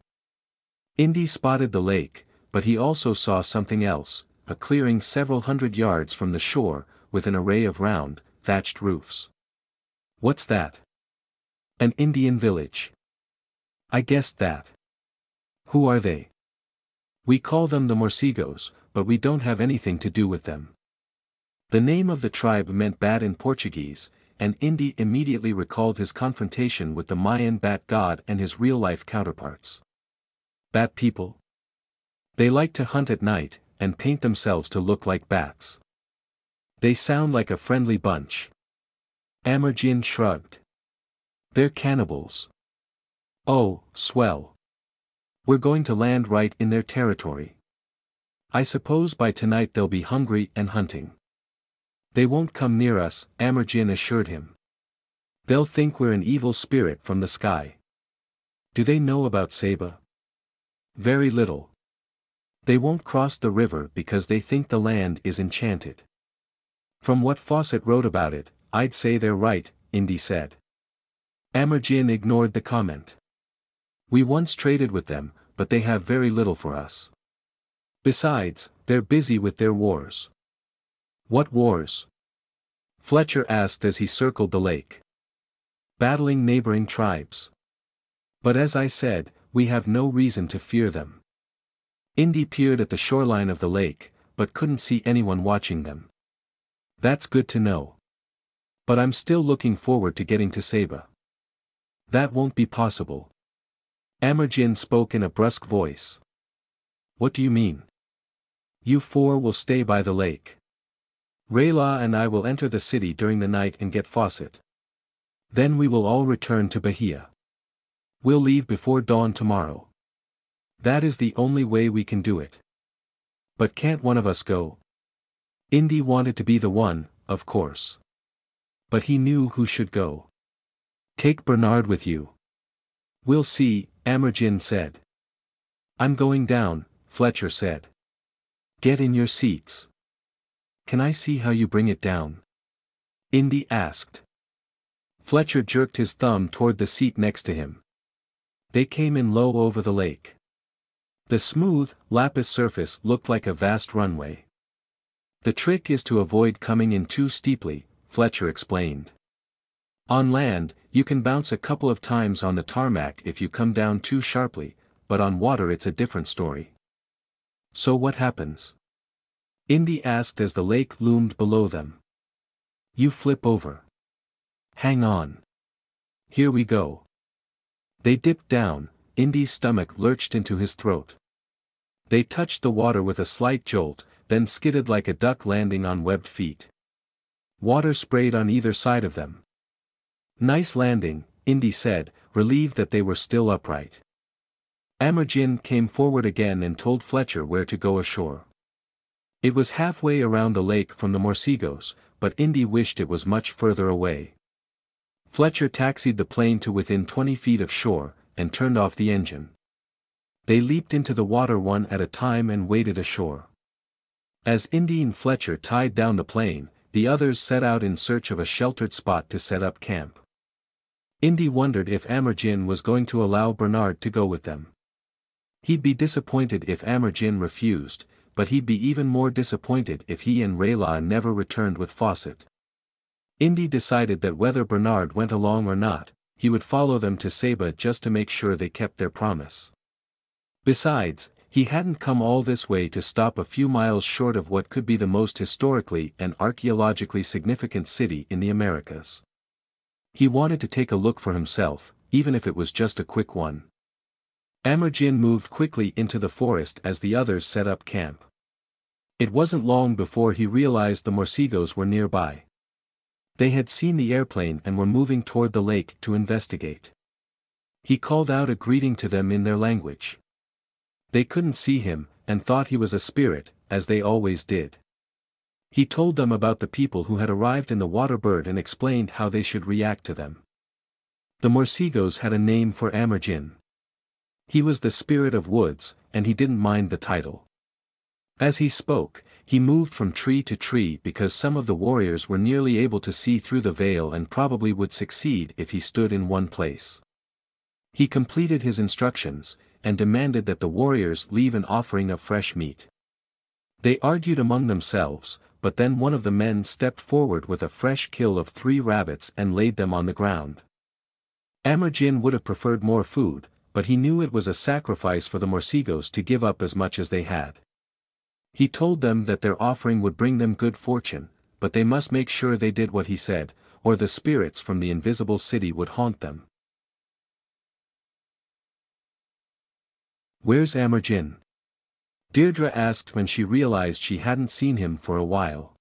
Indy spotted the lake, but he also saw something else, a clearing several hundred yards from the shore, with an array of round, thatched roofs. What's that? An Indian village. I guessed that. Who are they? We call them the Morcegos, but we don't have anything to do with them. The name of the tribe meant bad in Portuguese, and Indy immediately recalled his confrontation with the Mayan bat god and his real-life counterparts. Bat people? They like to hunt at night, and paint themselves to look like bats. They sound like a friendly bunch. Amerjin shrugged. They're cannibals. Oh, swell. We're going to land right in their territory. I suppose by tonight they'll be hungry and hunting. They won't come near us, Amerjin assured him. They'll think we're an evil spirit from the sky. Do they know about Saba? Very little. They won't cross the river because they think the land is enchanted. From what Fawcett wrote about it, I'd say they're right, Indy said. Amerjin ignored the comment. We once traded with them, but they have very little for us. Besides, they're busy with their wars. What wars? Fletcher asked as he circled the lake. Battling neighboring tribes. But as I said, we have no reason to fear them. Indy peered at the shoreline of the lake, but couldn't see anyone watching them. That's good to know. But I'm still looking forward to getting to Saba. That won't be possible. Amerjin spoke in a brusque voice. What do you mean? You four will stay by the lake. Rayla and I will enter the city during the night and get Fawcett. Then we will all return to Bahia. We'll leave before dawn tomorrow. That is the only way we can do it. But can't one of us go? Indy wanted to be the one, of course. But he knew who should go. Take Bernard with you. We'll see, Amerjin said. I'm going down, Fletcher said. Get in your seats. Can I see how you bring it down? Indy asked. Fletcher jerked his thumb toward the seat next to him. They came in low over the lake. The smooth, lapis surface looked like a vast runway. The trick is to avoid coming in too steeply, Fletcher explained. On land, you can bounce a couple of times on the tarmac if you come down too sharply, but on water it's a different story. So what happens? Indy asked as the lake loomed below them. You flip over. Hang on. Here we go. They dipped down, Indy's stomach lurched into his throat. They touched the water with a slight jolt, then skidded like a duck landing on webbed feet. Water sprayed on either side of them. Nice landing, Indy said, relieved that they were still upright. Amerjin came forward again and told Fletcher where to go ashore. It was halfway around the lake from the Morcegos, but Indy wished it was much further away. Fletcher taxied the plane to within 20 feet of shore, and turned off the engine. They leaped into the water one at a time and waded ashore. As Indy and Fletcher tied down the plane, the others set out in search of a sheltered spot to set up camp. Indy wondered if Amerjin was going to allow Bernard to go with them. He'd be disappointed if Amerjin refused, but he'd be even more disappointed if he and Rayla never returned with Fawcett. Indy decided that whether Bernard went along or not, he would follow them to Saba just to make sure they kept their promise. Besides, he hadn't come all this way to stop a few miles short of what could be the most historically and archaeologically significant city in the Americas. He wanted to take a look for himself, even if it was just a quick one. Amerjin moved quickly into the forest as the others set up camp. It wasn't long before he realized the Morcegos were nearby. They had seen the airplane and were moving toward the lake to investigate. He called out a greeting to them in their language. They couldn't see him, and thought he was a spirit, as they always did. He told them about the people who had arrived in the water bird and explained how they should react to them. The Morcegos had a name for Amerjin. He was the spirit of woods, and he didn't mind the title. As he spoke, he moved from tree to tree because some of the warriors were nearly able to see through the veil and probably would succeed if he stood in one place. He completed his instructions, and demanded that the warriors leave an offering of fresh meat. They argued among themselves, but then one of the men stepped forward with a fresh kill of three rabbits and laid them on the ground. Amerjin would have preferred more food, but he knew it was a sacrifice for the Morcegos to give up as much as they had. He told them that their offering would bring them good fortune, but they must make sure they did what he said, or the spirits from the invisible city would haunt them. Where's Amerjin? Deirdre asked when she realized she hadn't seen him for a while.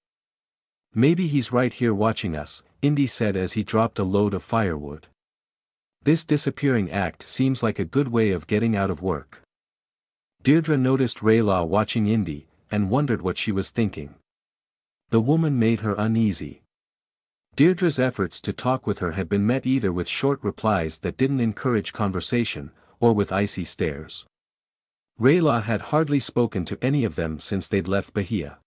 Maybe he's right here watching us, Indy said as he dropped a load of firewood. This disappearing act seems like a good way of getting out of work. Deirdre noticed Rayla watching Indy, and wondered what she was thinking. The woman made her uneasy. Deirdre's efforts to talk with her had been met either with short replies that didn't encourage conversation, or with icy stares. Rayla had hardly spoken to any of them since they'd left Bahia.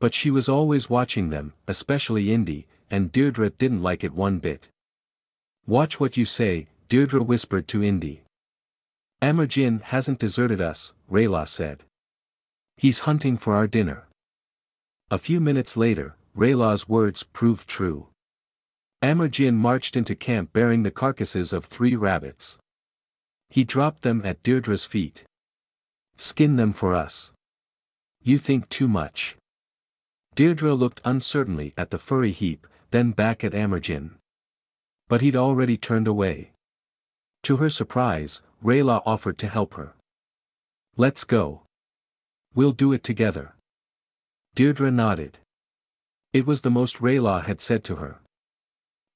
But she was always watching them, especially Indy, and Deirdre didn't like it one bit. Watch what you say, Deirdre whispered to Indy. Amerjin hasn't deserted us, Rayla said. He's hunting for our dinner. A few minutes later, Rayla's words proved true. Amerjin marched into camp bearing the carcasses of three rabbits. He dropped them at Deirdre's feet. Skin them for us. You think too much. Deirdre looked uncertainly at the furry heap, then back at Amerjin. But he'd already turned away. To her surprise, Rayla offered to help her. Let's go. We'll do it together. Deirdre nodded. It was the most Rayla had said to her.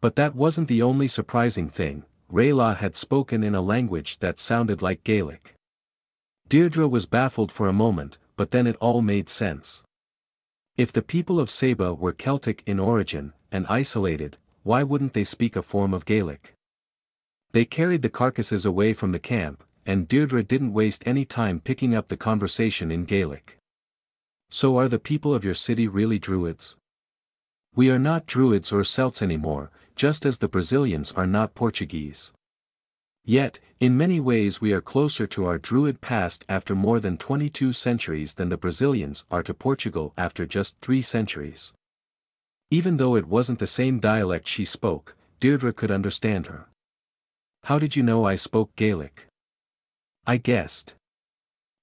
But that wasn't the only surprising thing, Rayla had spoken in a language that sounded like Gaelic. Deirdre was baffled for a moment, but then it all made sense. If the people of Saba were Celtic in origin, and isolated, why wouldn't they speak a form of Gaelic? They carried the carcasses away from the camp, and Deirdre didn't waste any time picking up the conversation in Gaelic. So are the people of your city really Druids? We are not Druids or Celts anymore, just as the Brazilians are not Portuguese. Yet, in many ways we are closer to our Druid past after more than 22 centuries than the Brazilians are to Portugal after just three centuries. Even though it wasn't the same dialect she spoke, Deirdre could understand her. How did you know I spoke Gaelic? I guessed.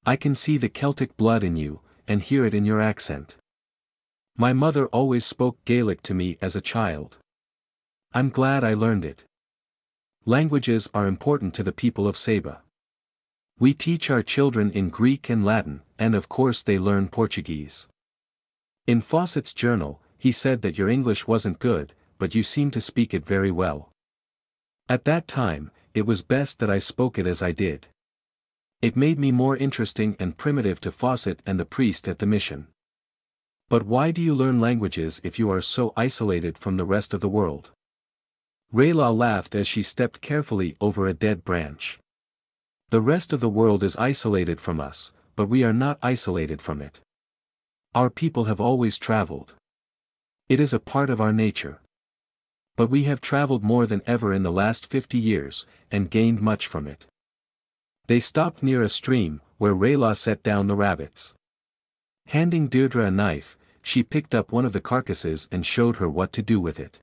I can see the Celtic blood in you, and hear it in your accent. My mother always spoke Gaelic to me as a child. I'm glad I learned it. Languages are important to the people of Saba. We teach our children in Greek and Latin, and of course they learn Portuguese. In Fawcett's journal, he said that your English wasn't good, but you seem to speak it very well. At that time, it was best that I spoke it as I did. It made me more interesting and primitive to Fawcett and the priest at the mission. But why do you learn languages if you are so isolated from the rest of the world? Rayla laughed as she stepped carefully over a dead branch. The rest of the world is isolated from us, but we are not isolated from it. Our people have always traveled. It is a part of our nature. But we have traveled more than ever in the last 50 years, and gained much from it. They stopped near a stream, where Rayla set down the rabbits. Handing Deirdre a knife, she picked up one of the carcasses and showed her what to do with it.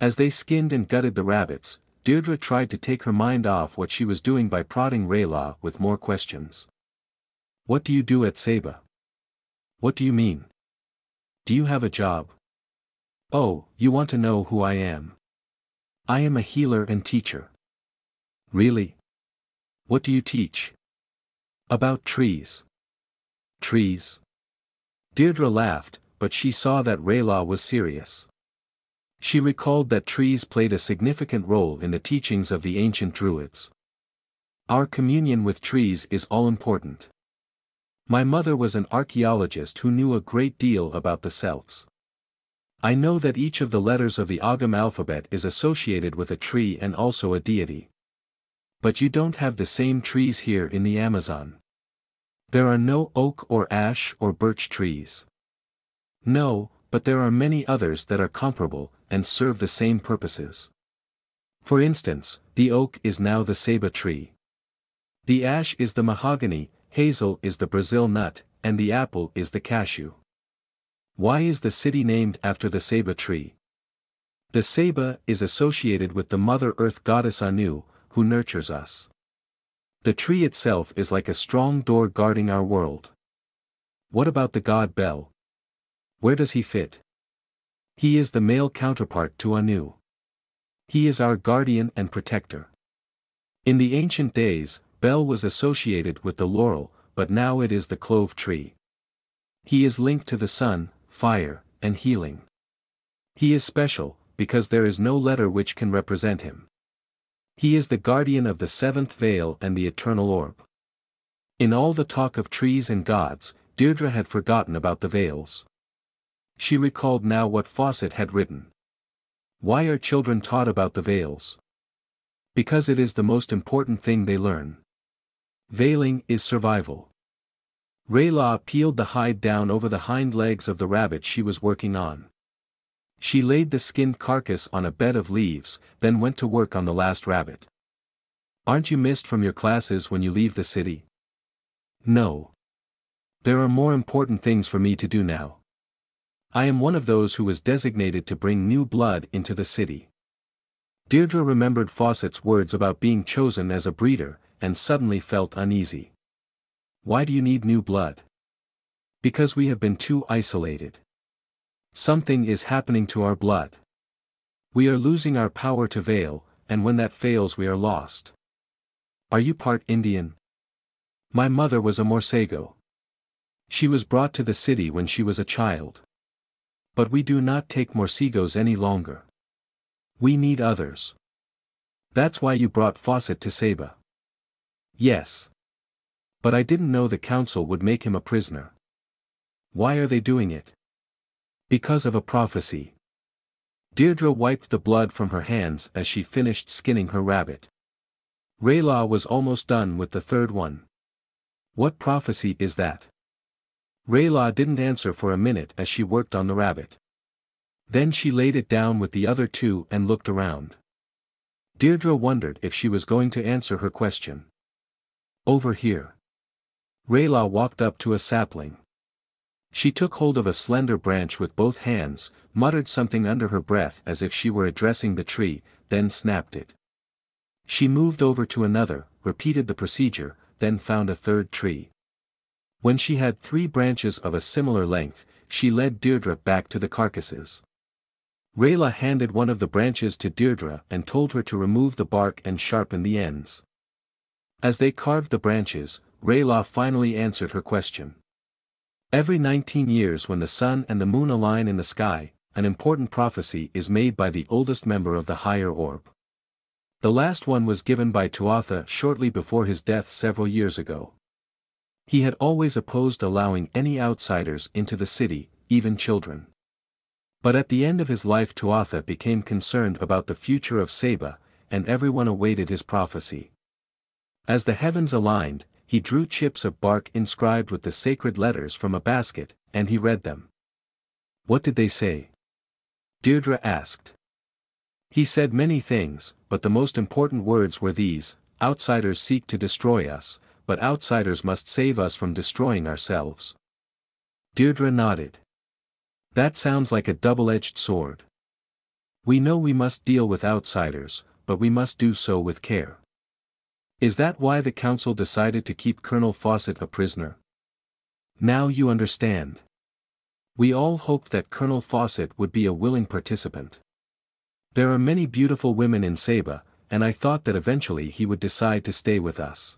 As they skinned and gutted the rabbits, Deirdre tried to take her mind off what she was doing by prodding Rayla with more questions. What do you do at Saba? What do you mean? Do you have a job? Oh, you want to know who I am? I am a healer and teacher. Really? What do you teach? About trees. Trees? Deirdre laughed, but she saw that Rayla was serious. She recalled that trees played a significant role in the teachings of the ancient Druids. Our communion with trees is all important. My mother was an archaeologist who knew a great deal about the Celts. I know that each of the letters of the Ogham alphabet is associated with a tree and also a deity. But you don't have the same trees here in the Amazon. There are no oak or ash or birch trees. No, but there are many others that are comparable, and serve the same purposes. For instance, the oak is now the ceiba tree. The ash is the mahogany, hazel is the Brazil nut, and the apple is the cashew. Why is the city named after the ceiba tree? The ceiba is associated with the Mother Earth goddess Anu, who nurtures us. The tree itself is like a strong door guarding our world. What about the god Bel? Where does he fit? He is the male counterpart to Anu. He is our guardian and protector. In the ancient days, Bel was associated with the laurel, but now it is the clove tree. He is linked to the sun, fire, and healing. He is special, because there is no letter which can represent him. He is the guardian of the seventh veil and the eternal orb. In all the talk of trees and gods, Deirdre had forgotten about the veils. She recalled now what Fawcett had written. Why are children taught about the veils? Because it is the most important thing they learn. Veiling is survival. Rayla peeled the hide down over the hind legs of the rabbit she was working on. She laid the skinned carcass on a bed of leaves, then went to work on the last rabbit. Aren't you missed from your classes when you leave the city? No. There are more important things for me to do now. I am one of those who was designated to bring new blood into the city. Deirdre remembered Fawcett's words about being chosen as a breeder, and suddenly felt uneasy. Why do you need new blood? Because we have been too isolated. Something is happening to our blood. We are losing our power to veil, and when that fails we are lost. Are you part Indian? My mother was a Morcego. She was brought to the city when she was a child. But we do not take Morcegos any longer. We need others. That's why you brought Fawcett to Saba. Yes. But I didn't know the council would make him a prisoner. Why are they doing it? Because of a prophecy. Deirdre wiped the blood from her hands as she finished skinning her rabbit. Rayla was almost done with the third one. What prophecy is that? Rayla didn't answer for a minute as she worked on the rabbit. Then she laid it down with the other two and looked around. Deirdre wondered if she was going to answer her question. Over here. Rayla walked up to a sapling. She took hold of a slender branch with both hands, muttered something under her breath as if she were addressing the tree, then snapped it. She moved over to another, repeated the procedure, then found a third tree. When she had three branches of a similar length, she led Deirdre back to the carcasses. Rayla handed one of the branches to Deirdre and told her to remove the bark and sharpen the ends. As they carved the branches, Rayla finally answered her question. Every 19 years when the sun and the moon align in the sky, an important prophecy is made by the oldest member of the higher orb. The last one was given by Tuatha shortly before his death several years ago. He had always opposed allowing any outsiders into the city, even children. But at the end of his life Tuatha became concerned about the future of Saba, and everyone awaited his prophecy. As the heavens aligned, he drew chips of bark inscribed with the sacred letters from a basket, and he read them. What did they say? Deirdre asked. He said many things, but the most important words were these, outsiders seek to destroy us, but outsiders must save us from destroying ourselves. Deirdre nodded. That sounds like a double-edged sword. We know we must deal with outsiders, but we must do so with care. Is that why the council decided to keep Colonel Fawcett a prisoner? Now you understand. We all hoped that Colonel Fawcett would be a willing participant. There are many beautiful women in Saba, and I thought that eventually he would decide to stay with us.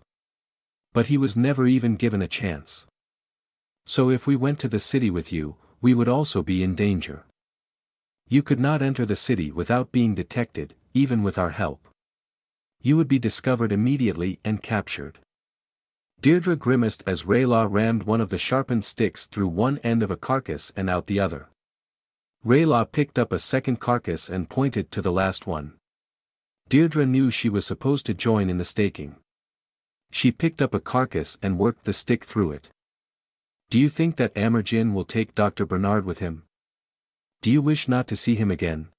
But he was never even given a chance. So if we went to the city with you, we would also be in danger. You could not enter the city without being detected, even with our help. You would be discovered immediately and captured. Deirdre grimaced as Rayla rammed one of the sharpened sticks through one end of a carcass and out the other. Rayla picked up a second carcass and pointed to the last one. Deirdre knew she was supposed to join in the staking. She picked up a carcass and worked the stick through it. Do you think that Amerjin will take Dr. Bernard with him? Do you wish not to see him again?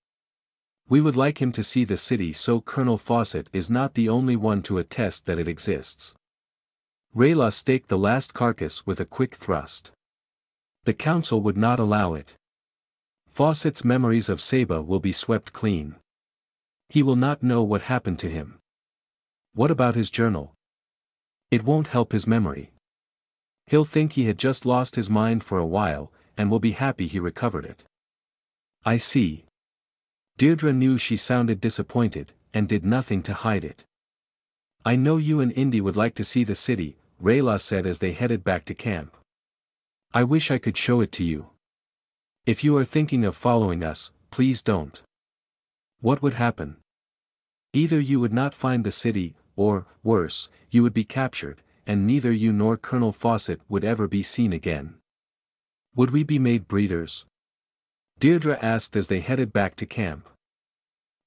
We would like him to see the city so Colonel Fawcett is not the only one to attest that it exists. Rayla staked the last carcass with a quick thrust. The council would not allow it. Fawcett's memories of Saba will be swept clean. He will not know what happened to him. What about his journal? It won't help his memory. He'll think he had just lost his mind for a while, and will be happy he recovered it. I see. Deirdre knew she sounded disappointed, and did nothing to hide it. I know you and Indy would like to see the city, Rayla said as they headed back to camp. I wish I could show it to you. If you are thinking of following us, please don't. What would happen? Either you would not find the city, or, worse, you would be captured, and neither you nor Colonel Fawcett would ever be seen again. Would we be made breeders? Deirdre asked as they headed back to camp.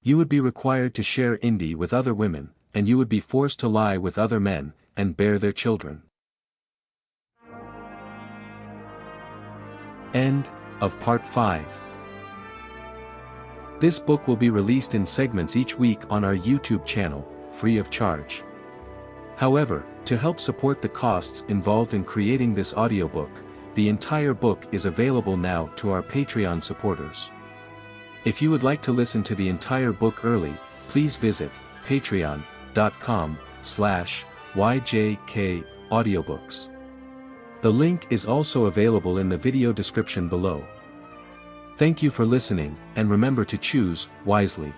You would be required to share Indy with other women, and you would be forced to lie with other men, and bear their children. End of Part 5 This book will be released in segments each week on our YouTube channel, free of charge. However, to help support the costs involved in creating this audiobook, the entire book is available now to our Patreon supporters. If you would like to listen to the entire book early, please visit patreon.com slash yjk audiobooks. The link is also available in the video description below. Thank you for listening, and remember to choose wisely.